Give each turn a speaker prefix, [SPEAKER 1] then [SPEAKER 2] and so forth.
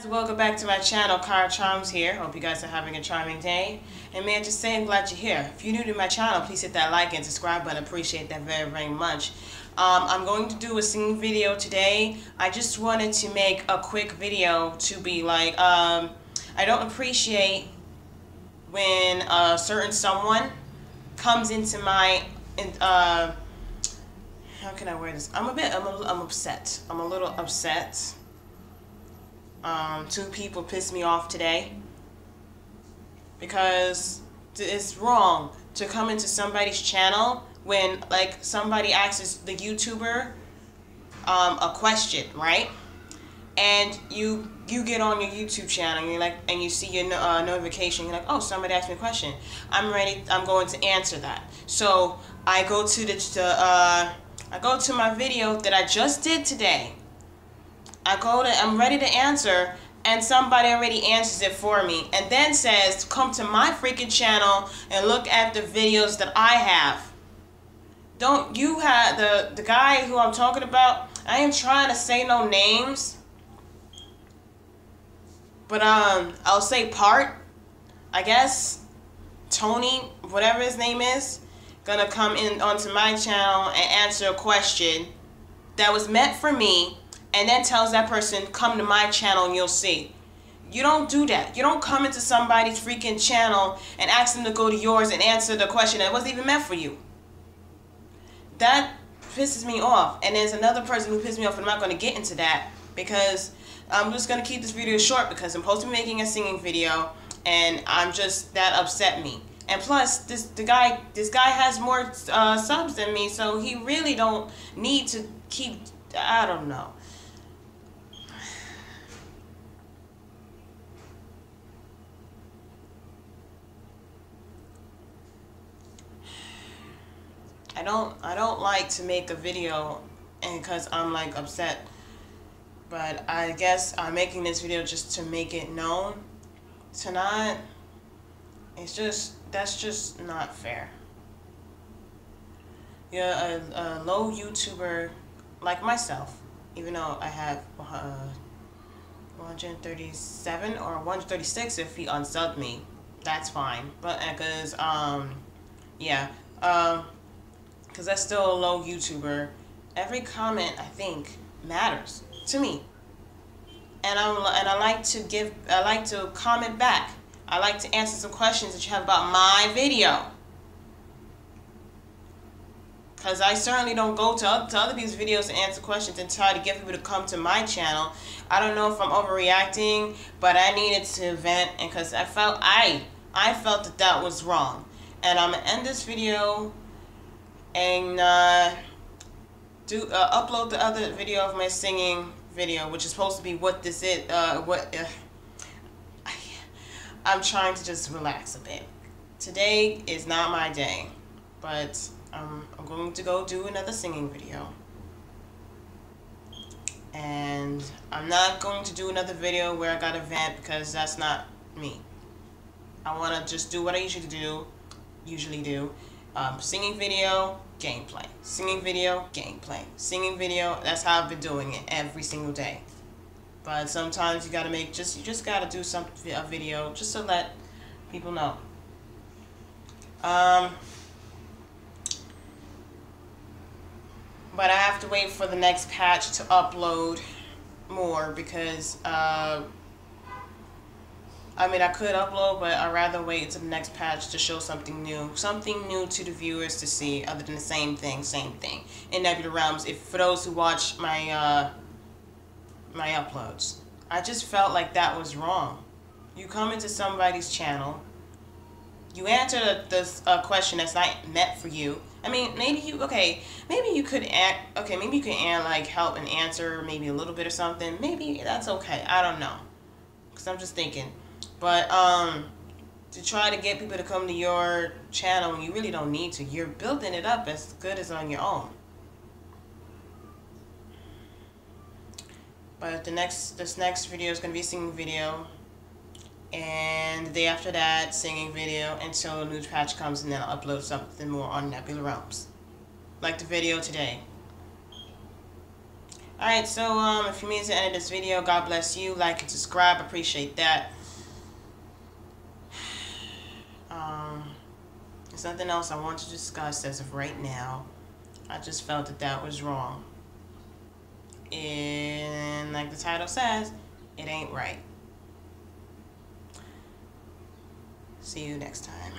[SPEAKER 1] guys, welcome back to my channel, Kira Charms here. Hope you guys are having a charming day. And may I just say I'm glad you're here. If you're new to my channel, please hit that like and subscribe button. Appreciate that very, very much. Um, I'm going to do a singing video today. I just wanted to make a quick video to be like, um, I don't appreciate when a certain someone comes into my, uh, how can I wear this? I'm a bit, I'm, a, I'm upset. I'm a little upset um, two people pissed me off today because it's wrong to come into somebody's channel when like somebody asks the YouTuber um, a question, right? And you you get on your YouTube channel and you like and you see your uh, notification. You're like, oh, somebody asked me a question. I'm ready. I'm going to answer that. So I go to the, the uh, I go to my video that I just did today I go to, I'm ready to answer, and somebody already answers it for me, and then says, come to my freaking channel and look at the videos that I have. Don't you have, the, the guy who I'm talking about, I ain't trying to say no names, but um, I'll say part, I guess, Tony, whatever his name is, gonna come in onto my channel and answer a question that was meant for me and then tells that person, come to my channel and you'll see. You don't do that. You don't come into somebody's freaking channel and ask them to go to yours and answer the question that wasn't even meant for you. That pisses me off. And there's another person who pisses me off, and I'm not going to get into that because I'm just going to keep this video short because I'm supposed to be making a singing video and I'm just, that upset me. And plus, this the guy this guy has more uh, subs than me, so he really don't need to keep. I don't know. I don't I don't like to make a video and because I'm like upset. But I guess I'm making this video just to make it known. To not it's just that's just not fair. Yeah a, a low YouTuber like myself even though I have uh, 137 or 136 if he unsubbed me. That's fine. But because um yeah um because that's still a low YouTuber, every comment I think matters to me. And I'm and I like to give I like to comment back. I like to answer some questions that you have about my video. Because I certainly don't go to other, to other people's videos and answer questions and try to get people to come to my channel. I don't know if I'm overreacting, but I needed to vent and because I felt I I felt that that was wrong. And I'm to end this video and uh, do uh, upload the other video of my singing video, which is supposed to be what this is. Uh, what uh, I'm trying to just relax a bit. Today is not my day, but um, I'm going to go do another singing video. And I'm not going to do another video where I got a vent because that's not me. I want to just do what I usually do, usually do, um, singing video, gameplay. Singing video, gameplay. Singing video, that's how I've been doing it every single day. But sometimes you gotta make, just you just gotta do some a video just to let people know. Um, but I have to wait for the next patch to upload more because uh, I mean, I could upload, but I'd rather wait until the next patch to show something new. Something new to the viewers to see other than the same thing, same thing. In Nebula Realms, if for those who watch my, uh, my uploads. I just felt like that was wrong. You come into somebody's channel, you answer this the question that's not meant for you. I mean, maybe you, okay, maybe you could, act, okay, maybe you can, add like, help and answer maybe a little bit or something. Maybe that's okay. I don't know. Because I'm just thinking, but um, to try to get people to come to your channel you really don't need to. You're building it up as good as on your own. But the next, this next video is going to be singing video. And the day after that, singing video until a new patch comes and then I'll upload something more on Nebula Realms. Like the video today. Alright, so um, if you it to end this video, God bless you. Like and subscribe. Appreciate that. Um, there's nothing else I want to discuss as of right now. I just felt that that was wrong. And like the title says, it ain't right. See you next time.